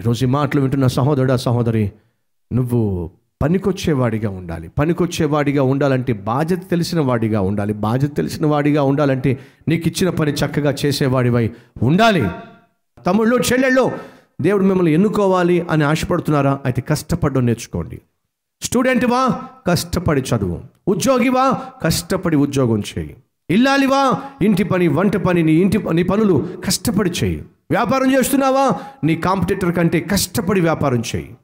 ఈరోజు ఈ మాటలు వింటున్న సహోదరుడా సహోదరి నువ్వు పనికొచ్చేవాడిగా ఉండాలి. పనికొచ్చేవాడిగా ఉండాలంటే బాధ్యత తెలిసిన వాడిగా ఉండాలి. బాధ్యత తెలిసిన వాడిగా ఉండాలంటే నీకు ఇచ్చిన పని చక్కగా చేసేవాడివై ఉండాలి. తమ్ముళ్ళు చెల్లెళ్ళు దేవుడు మిమ్మల్ని ఎన్నుకోవాలి అని ఆశపడుతున్నారా? అయితే కష్టపడడం నేర్చుకోండి. స్టూడెంట్వా కష్టపడి చదువు. ఉద్యోగివా కష్టపడి ఉద్యోగం చేయి. ఇల్లాలివా ఇంటి పని వంట పని నీ ఇంటి నీ పనులు కష్టపడి చేయి. వ్యాపారం చేస్తున్నావా? నీ కాంపిటేటర్ కంటే కష్టపడి వ్యాపారం చేయి.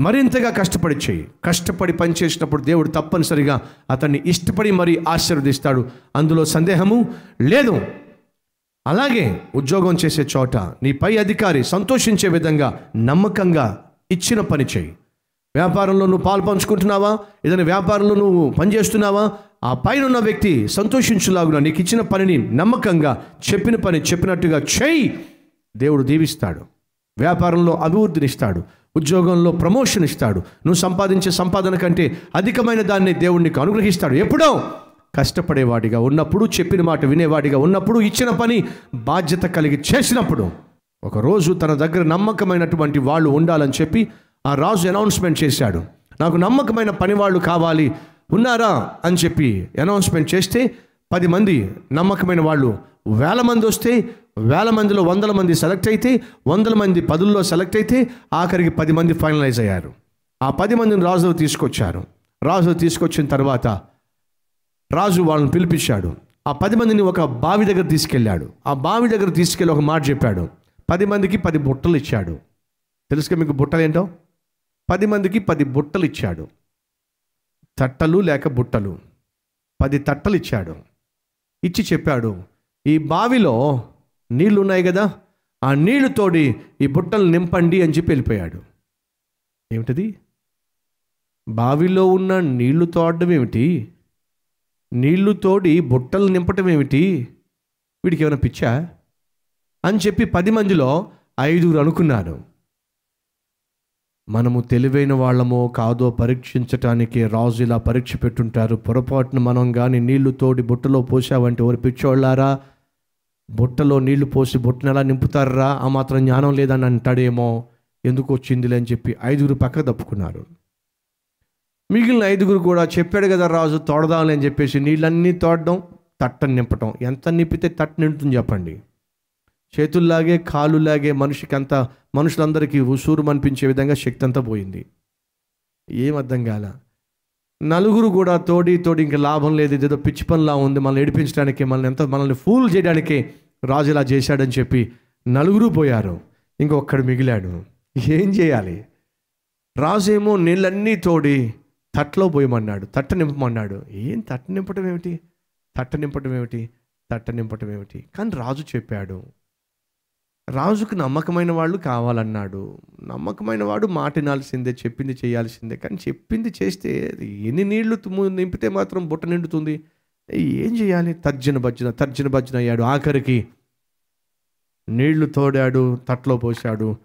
మరింతగా కష్టపడి చేయి. కష్టపడి పని చేసినప్పుడు దేవుడు తప్పనిసరిగా అతన్ని ఇష్టపడి మరీ ఆశీర్వదిస్తాడు. అందులో సందేహము లేదు. అలాగే ఉద్యోగం చేసే చోట నీ పై అధికారి సంతోషించే విధంగా నమ్మకంగా ఇచ్చిన పని చేయి. వ్యాపారంలో నువ్వు పాలు పంచుకుంటున్నావా? ఏదైనా వ్యాపారంలో నువ్వు పనిచేస్తున్నావా? ఆ పైన ఉన్న వ్యక్తి సంతోషించులాగున నీకు ఇచ్చిన పనిని నమ్మకంగా చెప్పిన పని చెప్పినట్టుగా చేయి. దేవుడు దీవిస్తాడు. వ్యాపారంలో అభివృద్ధినిస్తాడు. ఉద్యోగంలో ప్రమోషన్ ఇస్తాడు నువ్వు సంపాదించే సంపాదన కంటే అధికమైన దాన్ని దేవుడు నీకు అనుగ్రహిస్తాడు. ఎప్పుడో కష్టపడేవాడిగా ఉన్నప్పుడు చెప్పిన మాట వినేవాడిగా ఉన్నప్పుడు ఇచ్చిన పని బాధ్యత కలిగి చేసినప్పుడు ఒకరోజు తన దగ్గర నమ్మకమైనటువంటి వాళ్ళు ఉండాలని చెప్పి ఆ రాజు అనౌన్స్మెంట్ చేశాడు. నాకు నమ్మకమైన పని వాళ్ళు కావాలి. ఉన్నారా అని చెప్పి అనౌన్స్మెంట్ చేస్తే పది మంది నమ్మకమైన వాళ్ళు వేల మంది వస్తే వేల మందిలో వందల మంది సెలెక్ట్ అయితే వందల మంది పదుల్లో సెలెక్ట్ అయితే ఆఖరికి పది మంది ఫైనలైజ్ అయ్యారు. ఆ పది మందిని రాజు తీసుకొచ్చారు. రాజు తీసుకొచ్చిన తర్వాత రాజు వాళ్ళని పిలిపించాడు. ఆ పది మందిని ఒక బావి దగ్గర తీసుకెళ్ళాడు. ఆ బావి దగ్గర తీసుకెళ్ళి ఒక మాట చెప్పాడు. పది మందికి పది బుట్టలు ఇచ్చాడు. తెలుసుగా మీకు బుట్టలు ఏంటో? పది మందికి పది బుట్టలు ఇచ్చాడు. తట్టలు లేక బుట్టలు. పది తట్టలు ఇచ్చాడు. ఇచ్చి చెప్పాడు ఈ బావిలో నీళ్ళు ఉన్నాయి కదా ఆ నీళ్ళు తోడి ఈ బుట్టలు నింపండి అని చెప్పి వెళ్ళిపోయాడు. ఏమిటది? బావిలో ఉన్న నీళ్ళు తోడడం ఏమిటి? నీళ్ళు తోడి బుట్టలు నింపటం ఏమిటి? వీడికి ఏమైనా పిచ్చా? అని చెప్పి పది మందిలో ఐదుగురు అనుకున్నాను మనము తెలివైన వాళ్ళమో కాదో పరీక్షించటానికి రాజు ఇలా పరీక్ష పెట్టుంటారు. పొరపాటున మనం కానీ నీళ్ళు తోడి బుట్టలో పోసావంటే ఎవరు పిచ్చోళ్ళారా? బుట్టలో నీళ్ళు పోసి బుట్టను ఎలా నింపుతారా? ఆ మాత్రం జ్ఞానం లేదని అంటాడేమో. ఎందుకు వచ్చిందిలే అని చెప్పి ఐదుగురు పక్క తప్పుకున్నారు మిగిలిన ఐదుగురు కూడా చెప్పాడు కదా రాజు తోడదాంలే అని చెప్పేసి నీళ్ళన్నీ తోడడం తట్టని నింపటం. ఎంత నింపితే తట్టు నింపుతుంది చెప్పండి. చేతుల్లాగే కాలులాగే మనిషికి అంత మనుషులందరికీ ఉసూరు అనిపించే విధంగా శక్తి అంతా పోయింది. ఏం అర్థం కాల? నలుగురు కూడా తోడి తోడి ఇంకా లాభం లేదు ఇదేదో పిచ్చి పనిలా ఉంది మనల్ని ఏడిపించడానికి మనల్ని ఎంత మనల్ని ఫూల్ చేయడానికి రాజు ఇలా చేశాడని చెప్పి నలుగురు పోయారు. ఇంకొక్కడు మిగిలాడు. ఏం చేయాలి? రాజు ఏమో నీళ్ళన్నీ తోడి తట్టలో పోయమన్నాడు తట్ట నింపమన్నాడు. ఏం తట్ట నింపటం ఏమిటి తట్ట నింపటం ఏమిటి తట్ట నింపటం ఏమిటి కానీ రాజు చెప్పాడు రాజుకు నమ్మకమైన వాళ్ళు కావాలన్నాడు. నమ్మకమైన వాడు మాట వినాల్సిందే చెప్పింది చేయాల్సిందే. కానీ చెప్పింది చేస్తే ఎన్ని నీళ్ళు తుమ్ము నింపితే మాత్రం బుట్ట నిండుతుంది. ఏం చేయాలి? తర్జన భజ్జన తర్జన భజ్జన అయ్యాడు ఆఖరికి. నీళ్ళు తోడాడు తట్లో పోశాడు.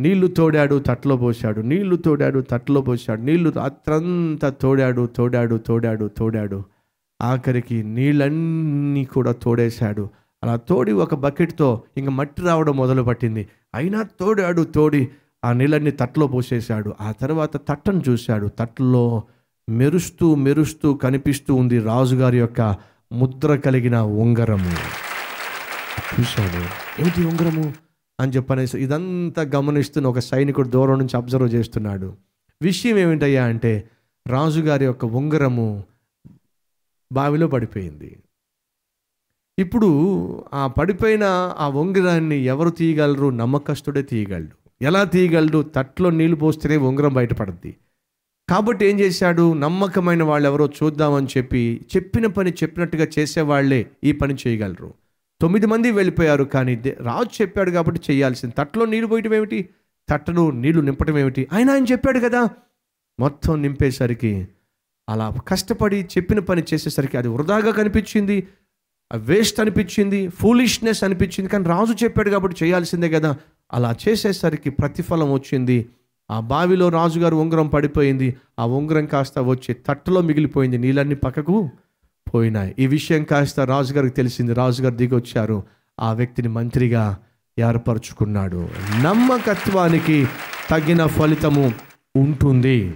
నీళ్ళు తోడాడు తట్లో పోశాడు. నీళ్ళు తోడాడు తట్లో పోశాడు. నీళ్ళు రాత్రంతా తోడాడు తోడాడు తోడాడు తోడాడు. ఆఖరికి నీళ్ళన్నీ కూడా తోడేశాడు. అలా తోడి ఒక బకెట్తో ఇంక మట్టి రావడం మొదలు పట్టింది అయినా తోడాడు తోడి ఆ నీళ్ళన్ని తట్టలో పోసేశాడు. ఆ తర్వాత తట్టను చూశాడు. తట్టలో మెరుస్తూ మెరుస్తూ కనిపిస్తూ ఉంది రాజుగారి యొక్క ముద్ర కలిగిన ఉంగరము. చూశాడు. ఏమిటి ఉంగరము? అని చెప్పనేసి ఇదంతా గమనిస్తున్న ఒక సైనికుడు దూరం నుంచి అబ్జర్వ్ చేస్తున్నాడు. విషయం ఏమిటయ్యా అంటే రాజుగారి యొక్క ఉంగరము బావిలో పడిపోయింది. ఇప్పుడు ఆ పడిపోయిన ఆ ఉంగరాన్ని ఎవరు తీయగలరు? నమ్మకస్తుడే తీయగలడు. ఎలా తీయగలడు? తట్లో నీళ్ళు పోస్తేనే ఉంగరం బయటపడుద్ది. కాబట్టి ఏం చేశాడు? నమ్మకమైన వాళ్ళు ఎవరో చూద్దామని చెప్పి చెప్పిన పని చెప్పినట్టుగా చేసేవాళ్ళే ఈ పని చేయగలరు. తొమ్మిది మంది వెళ్ళిపోయారు కానీ దే- రాజు చెప్పాడు కాబట్టి చేయాల్సింది. తట్లో నీళ్ళు పోయటం ఏమిటి? తట్టను నీళ్ళు నింపటం ఏమిటి? ఆయన ఆయన చెప్పాడు కదా! మొత్తం నింపేసరికి అలా కష్టపడి చెప్పిన పని చేసేసరికి అది వృధాగా కనిపించింది. వేస్ట్ అనిపించింది ఫూలిష్నెస్ అనిపించింది కానీ రాజు చెప్పాడు కాబట్టి చేయాల్సిందే కదా. అలా చేసేసరికి ప్రతిఫలం వచ్చింది. ఆ బావిలో రాజుగారు ఉంగరం పడిపోయింది. ఆ ఉంగరం కాస్త వచ్చి తట్టలో మిగిలిపోయింది. నీళ్ళన్నీ పక్కకు పోయినాయి. ఈ విషయం కాస్త రాజుగారికి తెలిసింది. రాజుగారు దిగి వచ్చారు ఆ వ్యక్తిని మంత్రిగా ఏర్పరచుకున్నాడు. నమ్మకత్వానికి తగిన ఫలితము ఉంటుంది.